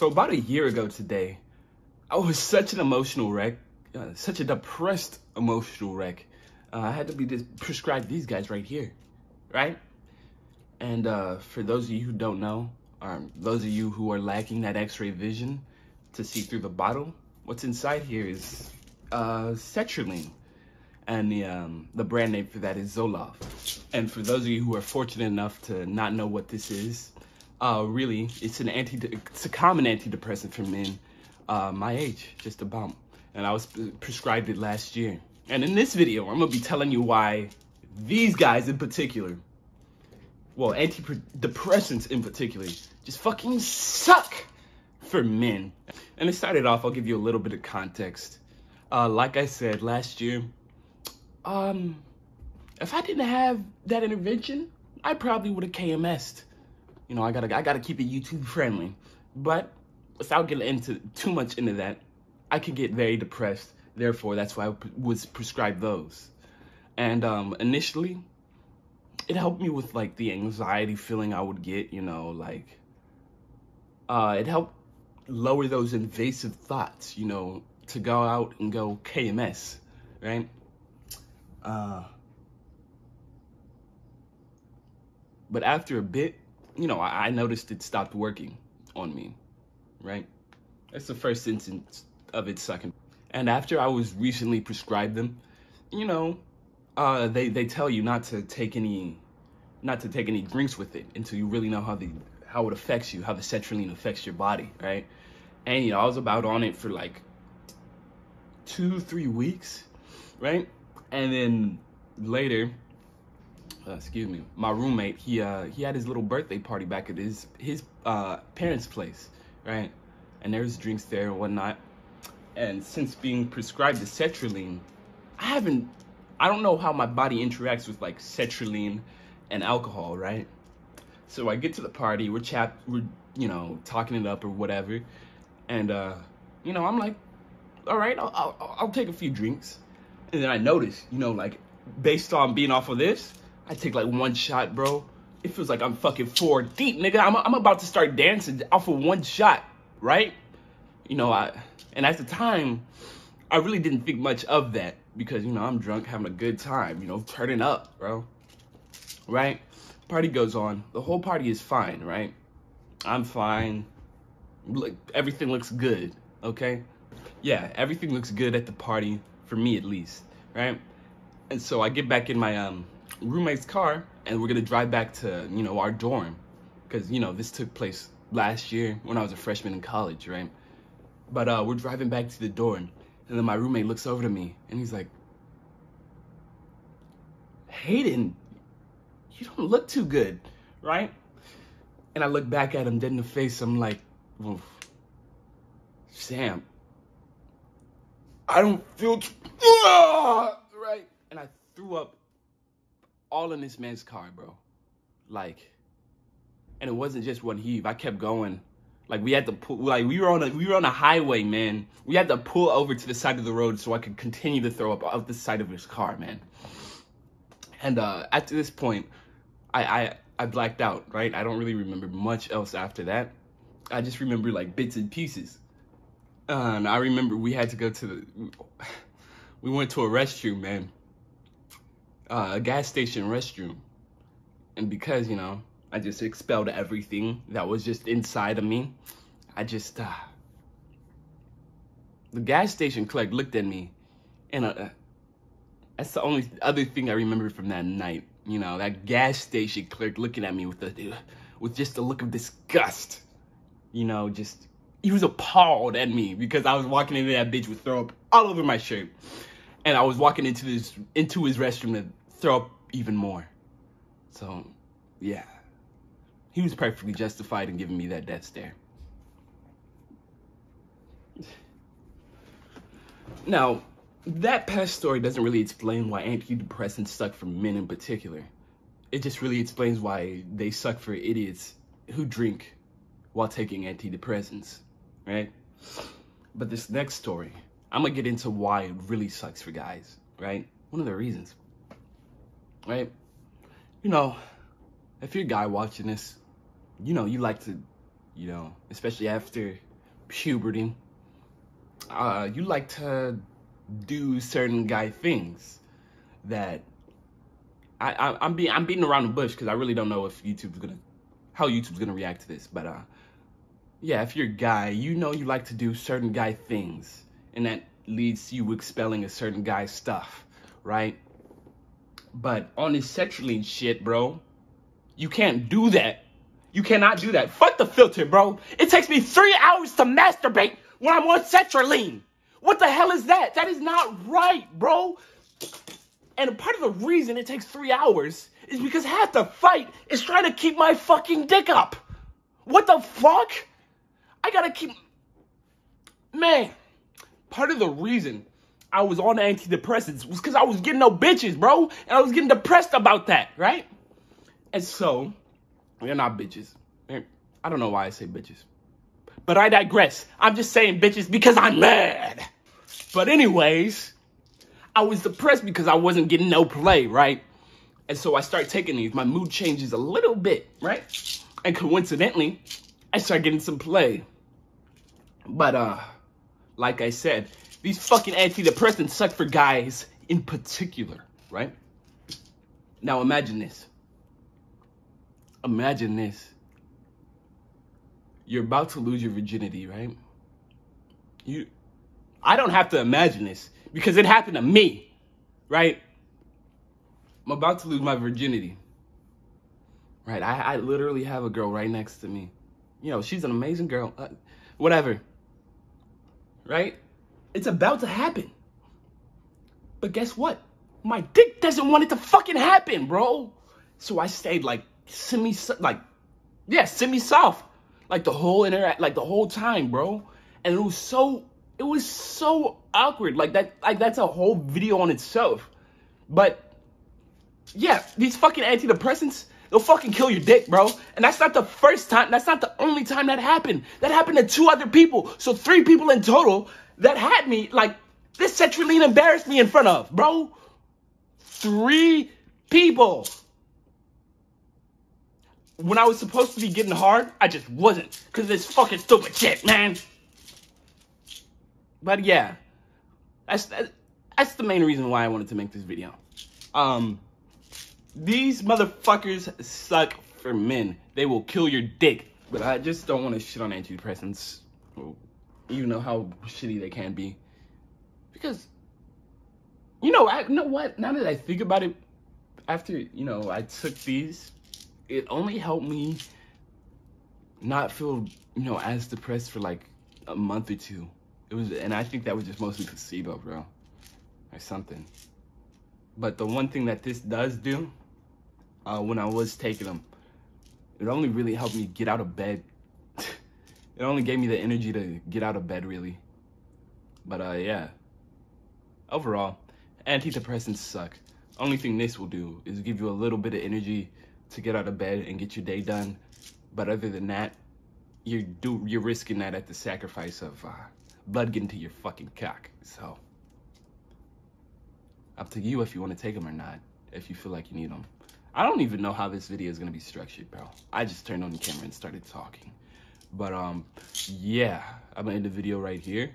So about a year ago today, I was such an emotional wreck, uh, such a depressed emotional wreck. Uh, I had to be prescribed these guys right here, right? And uh, for those of you who don't know, or those of you who are lacking that X-ray vision to see through the bottle, what's inside here is uh, sertraline, and the um, the brand name for that is Zoloft. And for those of you who are fortunate enough to not know what this is, uh, really, it's an anti, it's a common antidepressant for men uh, my age, just about. And I was prescribed it last year. And in this video, I'm gonna be telling you why these guys in particular, well, antidepressants in particular, just fucking suck for men. And to start it off, I'll give you a little bit of context. Uh, like I said last year, um, if I didn't have that intervention, I probably would have KMS'd. You know, I gotta, I gotta keep it YouTube friendly. But without getting into too much into that, I could get very depressed. Therefore, that's why I was prescribed those. And um, initially, it helped me with like the anxiety feeling I would get. You know, like uh, it helped lower those invasive thoughts. You know, to go out and go KMS, right? Uh, but after a bit, you know, I, I noticed it stopped working on me, right? That's the first instance of it sucking. And after I was recently prescribed them, you know, uh, they, they tell you not to take any, not to take any drinks with it until you really know how the, how it affects you, how the sertraline affects your body, right? And, you know, I was about on it for like two, three weeks, right? And then later, uh, excuse me, my roommate, he uh, he had his little birthday party back at his his uh, parents' place, right? And there's drinks there and whatnot. And since being prescribed the sertraline, I haven't, I don't know how my body interacts with like sertraline and alcohol, right? So I get to the party, we're chat, we're you know talking it up or whatever, and uh, you know I'm like, all right, I'll, I'll I'll take a few drinks, and then I notice, you know, like based on being off of this, I take like one shot, bro. It feels like I'm fucking four deep, nigga. I'm, I'm about to start dancing off of one shot, right? You know, I, and at the time, I really didn't think much of that because, you know, I'm drunk, having a good time, you know, turning up, bro. Right? Party goes on. The whole party is fine, right? I'm fine. Look, everything looks good, okay? Yeah, everything looks good at the party, for me at least, right? And so I get back in my um roommate's car and we're gonna drive back to you know our dorm because you know this took place last year when I was a freshman in college, right? But uh, we're driving back to the dorm, and then my roommate looks over to me and he's like, "Hayden, you don't look too good, right?" And I look back at him dead in the face. I'm like, Oof. "Sam, I don't feel right," and I threw up all in this man's car, bro. Like, and it wasn't just one heave. I kept going. Like we had to pull, like we were on a we were on a highway, man. We had to pull over to the side of the road so I could continue to throw up out the side of his car, man. And uh, after this point, I, I I blacked out, right? I don't really remember much else after that. I just remember like bits and pieces. Uh, and I remember we had to go to the, we went to a restroom, man uh, a gas station restroom. And because, you know, I just expelled everything that was just inside of me, I just, uh, the gas station clerk looked at me and uh, that's the only other thing I remember from that night. You know, that gas station clerk looking at me with a, with just a look of disgust. You know, just, he was appalled at me because I was walking into that bitch with throw up all over my shirt. And I was walking into this, into his restroom throw up even more. So, yeah. He was perfectly justified in giving me that death stare. Now, that past story doesn't really explain why antidepressants suck for men in particular. It just really explains why they suck for idiots who drink while taking antidepressants, right? But this next story, I'm gonna get into why it really sucks for guys, right? One of the reasons right? You know, if you're a guy watching this, you know, you like to, you know, especially after puberty, uh, you like to do certain guy things that I, I am being I'm beating around the bush because I really don't know if YouTube's gonna how YouTube's gonna react to this, but uh, yeah, if you're a guy, you know you like to do certain guy things, and that leads to you expelling a certain guy's stuff, right? But on this sexually shit, bro, you can't do that. You cannot do that. Fuck the filter, bro. It takes me three hours to masturbate when I'm on sertraline. What the hell is that? That is not right, bro. And part of the reason it takes three hours is because half the fight is trying to keep my fucking dick up. What the fuck? I gotta keep. Man, part of the reason I was on antidepressants was because I was getting no bitches, bro. And I was getting depressed about that, right? And so, we're not bitches. I don't know why I say bitches. But I digress. I'm just saying bitches because I'm mad. But anyways, I was depressed because I wasn't getting no play, right? And so I start taking these. My mood changes a little bit, right? And coincidentally, I start getting some play. But uh, like I said, these fucking antidepressants suck for guys in particular, right? Now imagine this. Imagine this. You're about to lose your virginity, right? You I don't have to imagine this because it happened to me, right? I'm about to lose my virginity. Right? I, I literally have a girl right next to me. You know, she's an amazing girl. Uh, whatever. Right? It's about to happen. But guess what? My dick doesn't want it to fucking happen, bro. So I stayed like semi, like, yeah, semi soft, like the whole interact, like the whole time, bro. And it was so, it was so awkward. Like that, like that's a whole video on itself. But yeah, these fucking antidepressants, they'll fucking kill your dick, bro. And that's not the first time, that's not the only time that happened. That happened to two other people. So three people in total that had me, like, this sexually embarrassed me in front of, bro. Three people. When I was supposed to be getting hard, I just wasn't. Because this fucking stupid shit, man. But yeah, that's, that's the main reason why I wanted to make this video. Um, these motherfuckers suck for men. They will kill your dick. But I just don't want to shit on antidepressants even know how shitty they can be. Because, you know, I you know what? Now that I think about it, after, you know, I took these, it only helped me not feel, you know, as depressed for like a month or two. It was, and I think that was just mostly placebo, bro, or something. But the one thing that this does do, uh, when I was taking them, it only really helped me get out of bed it only gave me the energy to get out of bed really. But uh, yeah. Overall, antidepressants suck. Only thing this will do is give you a little bit of energy to get out of bed and get your day done. But other than that, you're do you're risking that at the sacrifice of uh, blood getting to your fucking cock. So up to you if you want to take them or not. If you feel like you need them. I don't even know how this video is gonna be structured, bro. I just turned on the camera and started talking. But um, yeah, I'm gonna end the video right here.